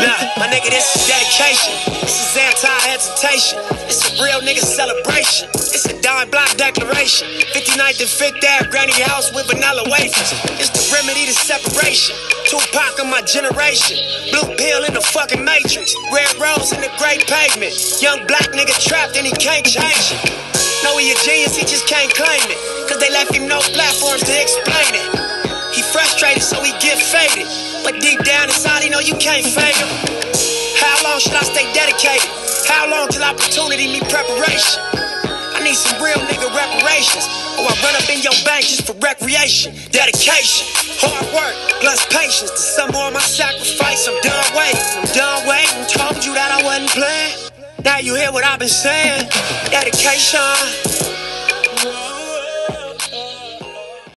Nah, my nigga, this is dedication. This is anti-hesitation. It's a real nigga celebration. It's a dime block declaration. 59th and 5th Ave, granny house with vanilla wafers. It's the remedy to separation. Tupac of my generation. Blue pill in the fucking matrix. Red rose in the great pavement. Young black nigga trapped and he can't change it. Know he a genius, he just can't claim it. Cause they left him no platforms to explain it. Frustrated, so he get faded. But deep down inside, he know you can't fake him. How long should I stay dedicated? How long till opportunity meet preparation? I need some real nigga reparations. Or I run up in your bank just for recreation. Dedication, hard work, plus patience. To some more of my sacrifice, I'm done waiting. I'm done waiting. Told you that I wasn't playing. Now you hear what I've been saying. Dedication.